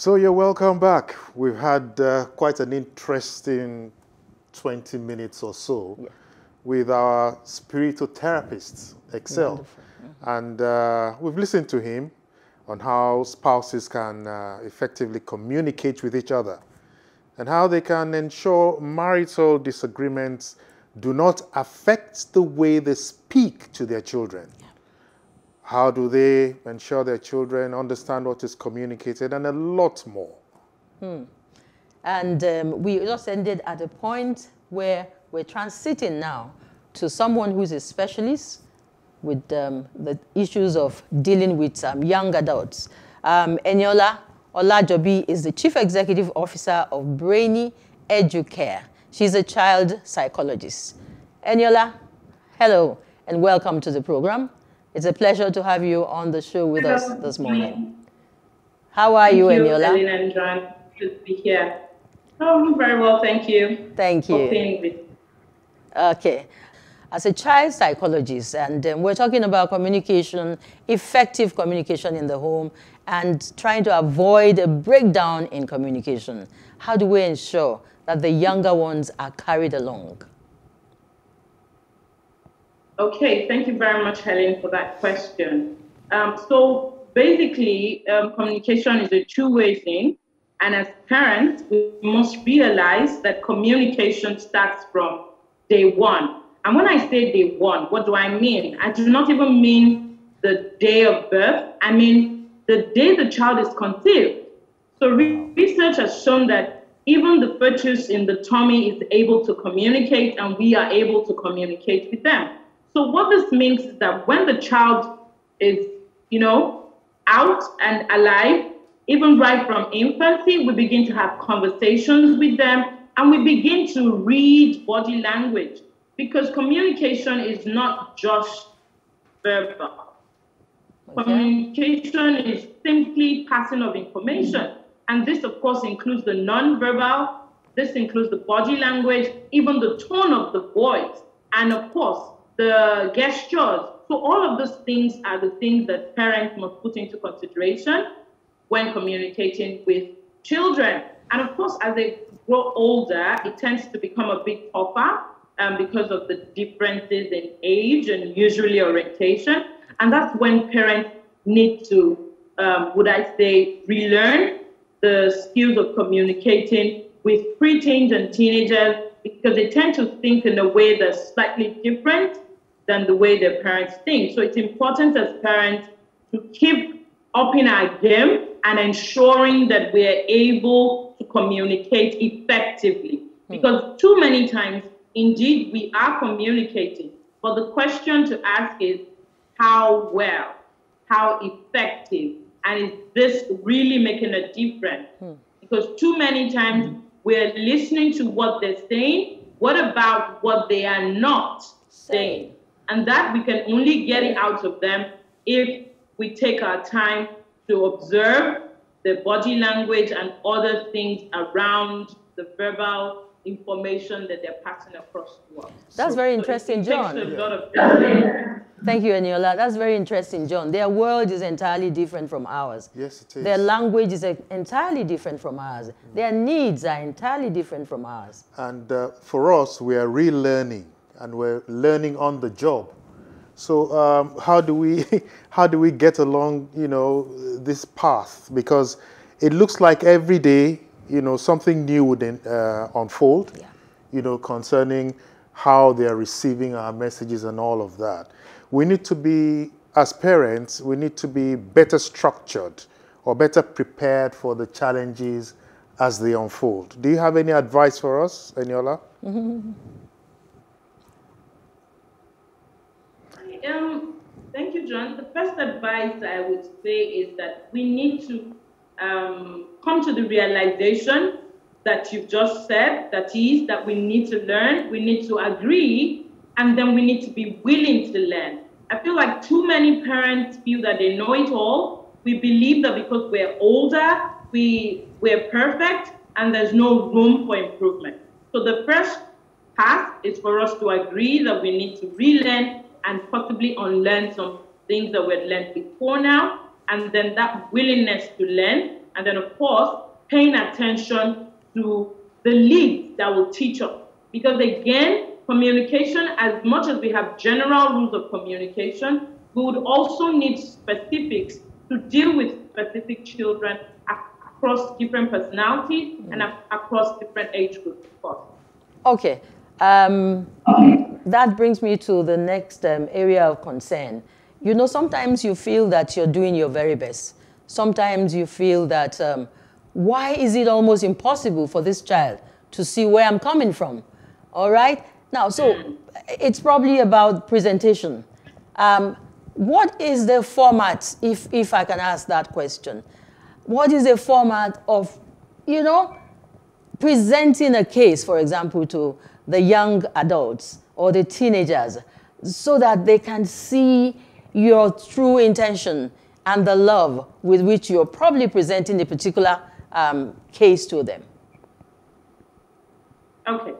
So you're welcome back. We've had uh, quite an interesting 20 minutes or so yeah. with our spiritual therapist, Excel. And uh, we've listened to him on how spouses can uh, effectively communicate with each other and how they can ensure marital disagreements do not affect the way they speak to their children. How do they ensure their children understand what is communicated and a lot more? Hmm. And um, we just ended at a point where we're transiting now to someone who's a specialist with um, the issues of dealing with um, young adults. Um, Eniola Olajobi is the Chief Executive Officer of Brainy Educare. She's a child psychologist. Eniola, hello and welcome to the program. It's a pleasure to have you on the show with us this morning. How are thank you, you, and John. Good to be here. Oh, very well, thank you. Thank you. Okay. As a child psychologist, and um, we're talking about communication, effective communication in the home, and trying to avoid a breakdown in communication. How do we ensure that the younger ones are carried along? Okay, thank you very much, Helen, for that question. Um, so basically, um, communication is a two-way thing. And as parents, we must realize that communication starts from day one. And when I say day one, what do I mean? I do not even mean the day of birth. I mean the day the child is conceived. So research has shown that even the fetus in the tummy is able to communicate and we are able to communicate with them. So what this means is that when the child is, you know, out and alive, even right from infancy, we begin to have conversations with them and we begin to read body language because communication is not just verbal. Okay. Communication is simply passing of information. And this, of course, includes the non-verbal, this includes the body language, even the tone of the voice, and of course, the gestures. So all of those things are the things that parents must put into consideration when communicating with children. And of course, as they grow older, it tends to become a bit tougher um, because of the differences in age and usually orientation. And that's when parents need to, um, would I say, relearn the skills of communicating with preteens and teenagers because they tend to think in a way that's slightly different than the way their parents think. So it's important as parents to keep upping our game and ensuring that we're able to communicate effectively. Hmm. Because too many times, indeed, we are communicating. But the question to ask is how well, how effective, and is this really making a difference? Hmm. Because too many times hmm. We're listening to what they're saying. What about what they are not saying? And that we can only get it out of them if we take our time to observe the body language and other things around the verbal information that they're passing across to us. That's so, very interesting, so John. Thank you, Eniola. That's very interesting, John. Their world is entirely different from ours. Yes, it is. Their language is entirely different from ours. Mm. Their needs are entirely different from ours. And uh, for us, we are relearning and we're learning on the job. So um, how do we how do we get along, you know, this path? Because it looks like every day, you know, something new would uh, unfold, yeah. you know, concerning how they are receiving our messages and all of that. We need to be, as parents, we need to be better structured or better prepared for the challenges as they unfold. Do you have any advice for us, Eniola? Um, thank you, John. The first advice I would say is that we need to um, come to the realization that you've just said, that is, that we need to learn, we need to agree, and then we need to be willing to learn. I feel like too many parents feel that they know it all. We believe that because we're older, we, we're perfect, and there's no room for improvement. So the first path is for us to agree that we need to relearn and possibly unlearn some things that we've learned before now. And then that willingness to learn And then, of course, paying attention to the leads that will teach us. Because again, communication, as much as we have general rules of communication, we would also need specifics to deal with specific children across different personalities and across different age groups, of course. Okay. Um, that brings me to the next um, area of concern. You know, sometimes you feel that you're doing your very best. Sometimes you feel that um, why is it almost impossible for this child to see where I'm coming from? All right? Now, so it's probably about presentation. Um, what is the format, if, if I can ask that question? What is the format of, you know, presenting a case, for example, to the young adults or the teenagers so that they can see your true intention and the love with which you're probably presenting a particular um, case to them? Okay,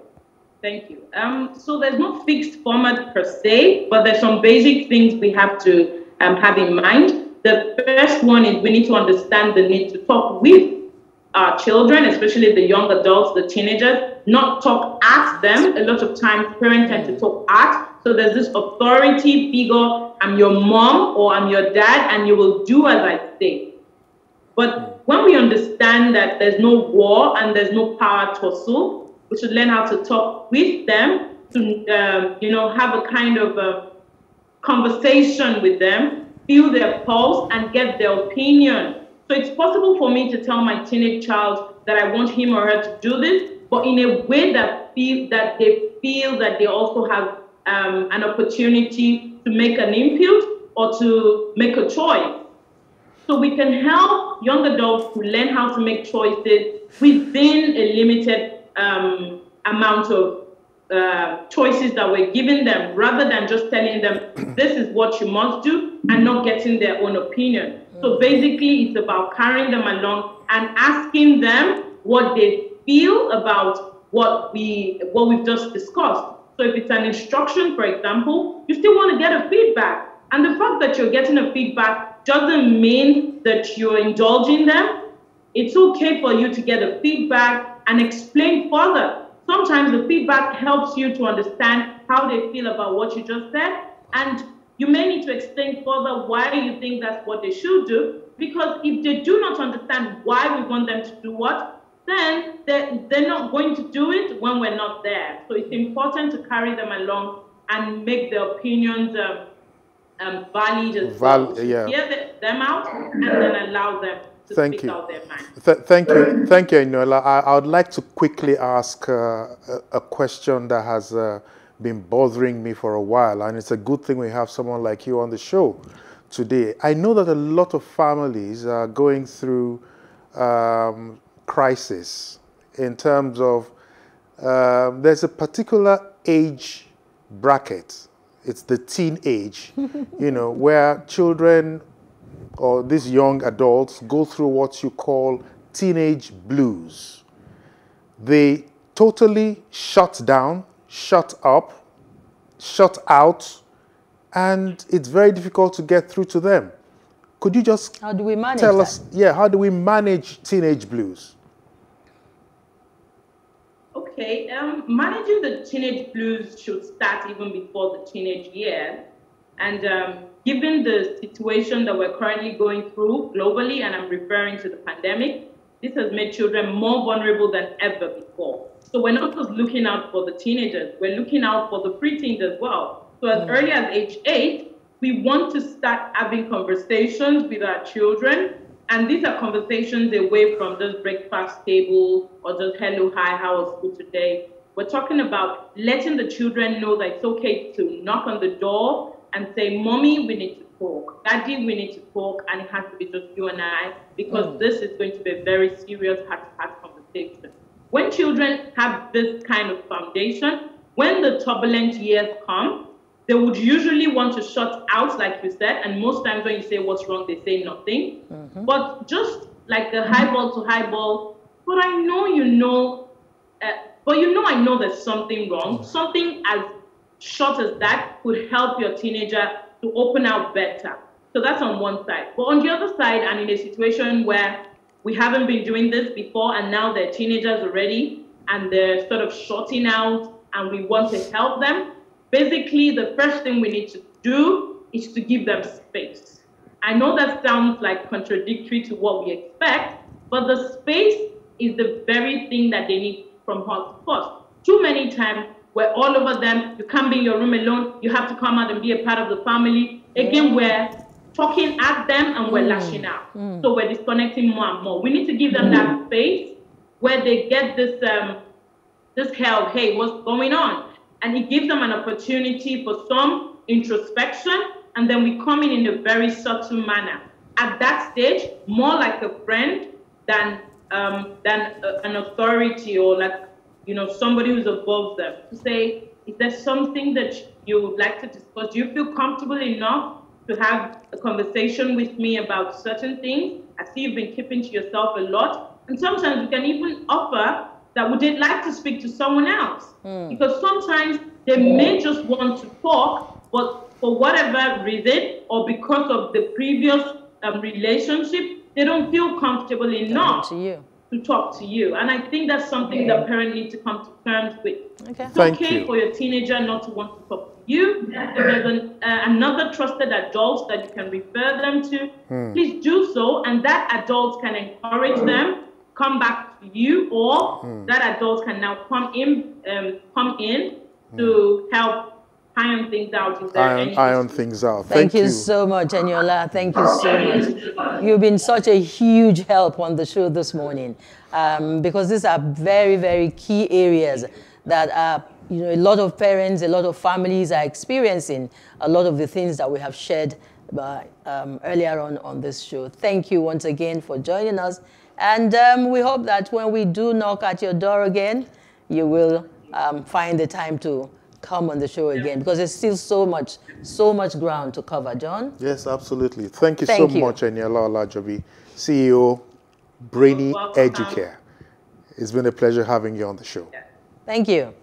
thank you. Um, so there's no fixed format per se, but there's some basic things we have to um, have in mind. The first one is we need to understand the need to talk with our children, especially the young adults, the teenagers, not talk at them. A lot of times parents tend to talk at. So there's this authority figure, I'm your mom or I'm your dad, and you will do as I say. But when we understand that there's no war and there's no power tussle, we should learn how to talk with them to, um, you know, have a kind of a conversation with them, feel their pulse, and get their opinion so it's possible for me to tell my teenage child that I want him or her to do this, but in a way that feel that they feel that they also have um, an opportunity to make an input or to make a choice. So we can help young adults to learn how to make choices within a limited um, amount of uh, choices that we're giving them, rather than just telling them this is what you must do and not getting their own opinion. So basically, it's about carrying them along and asking them what they feel about what we what we've just discussed. So if it's an instruction, for example, you still want to get a feedback. And the fact that you're getting a feedback doesn't mean that you're indulging them. It's okay for you to get a feedback and explain further. Sometimes the feedback helps you to understand how they feel about what you just said. And you may need to explain further why you think that's what they should do, because if they do not understand why we want them to do what, then they're, they're not going to do it when we're not there. So it's important to carry them along and make their opinions um, um, valid as Val- well. Yeah. Hear them out and then allow them to thank you. out their mind. Th- thank you. Thank you, Eniola. I, I, would like to quickly ask uh, a, a, question that has uh, been bothering me for a while, and it's a good thing we have someone like you on the show today. I know that a lot of families are going through um, crisis in terms of um, there's a particular age bracket. It's the teenage, you know, where children or these young adults go through what you call teenage blues. They totally shut down shut up, shut out, and it's very difficult to get through to them. Could you just how do we manage tell that? us? Yeah, how do we manage teenage blues? Okay, um, managing the teenage blues should start even before the teenage years. And um, given the situation that we're currently going through globally, and I'm referring to the pandemic, this has made children more vulnerable than ever before. So we're not just looking out for the teenagers, we're looking out for the preteens as well. So as mm. early as age eight, we want to start having conversations with our children. And these are conversations away from just breakfast table or just hello, hi, how was school today? We're talking about letting the children know that it's okay to knock on the door and say, Mommy, we need to talk. Daddy, we need to talk, and it has to be just you and I, because mm. this is going to be a very serious heart to heart conversation. When children have this kind of foundation, when the turbulent years come, they would usually want to shut out, like you said, and most times when you say what's wrong, they say nothing. Mm-hmm. But just like the high ball to high ball, but I know you know, uh, but you know I know there's something wrong. Mm. Something as short as that could help your teenager to open out better. So that's on one side. But on the other side, and in a situation where we haven't been doing this before and now they're teenagers already and they're sort of shorting out and we want to help them, basically the first thing we need to do is to give them space. I know that sounds like contradictory to what we expect, but the space is the very thing that they need from us first. Too many times we're all over them, you can't be in your room alone, you have to come out and be a part of the family. Again, we're talking at them and we're mm. lashing out. Mm. So we're disconnecting more and more. We need to give them mm. that space where they get this um, this help. Hey, what's going on? And it gives them an opportunity for some introspection, and then we come in in a very subtle manner. At that stage, more like a friend than um, than a, an authority or like you know somebody who's above them. To say, is there something that you would like to discuss? Do you feel comfortable enough to have a conversation with me about certain things. I see you've been keeping to yourself a lot. And sometimes we can even offer that would they like to speak to someone else? Mm. Because sometimes they may just want to talk, but for whatever reason or because of the previous um, relationship, they don't feel comfortable enough to you to talk to you. And I think that's something that parents need to come to terms with. Okay. It's Thank okay you. for your teenager not to want to talk to you. If there's an, uh, another trusted adult that you can refer them to, hmm. please do so. And that adult can encourage them, come back to you, or hmm. that adult can now come in, um, come in hmm. to help iron things out. iron, iron things out. Thank, Thank you, you, so much, Eniola. Thank you so much. You've been such a huge help on the show this morning um, because these are very, very key areas that are, you know, a lot of parents, a lot of families are experiencing a lot of the things that we have shared by, um, earlier on on this show. Thank you once again for joining us. And um, we hope that when we do knock at your door again, you will um, find the time to come on the show again because there's still so much, so much ground to cover. John? Yes, absolutely. Thank you Thank so you. much, Eniola Olajobi, CEO, Brainy Educare. It's been a pleasure having you on the show. Thank you.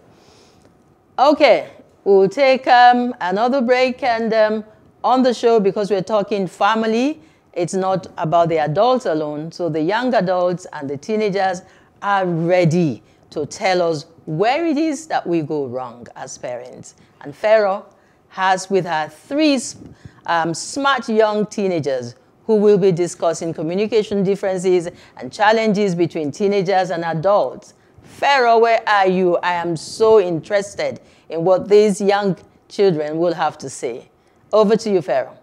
Okay, we'll take um, another break and um, on the show because we're talking family, it's not about the adults alone. So the young adults and the teenagers are ready to tell us where it is that we go wrong as parents. And Pharaoh has with her three um, smart young teenagers who will be discussing communication differences and challenges between teenagers and adults. Pharaoh, where are you? I am so interested in what these young children will have to say. Over to you, Pharaoh.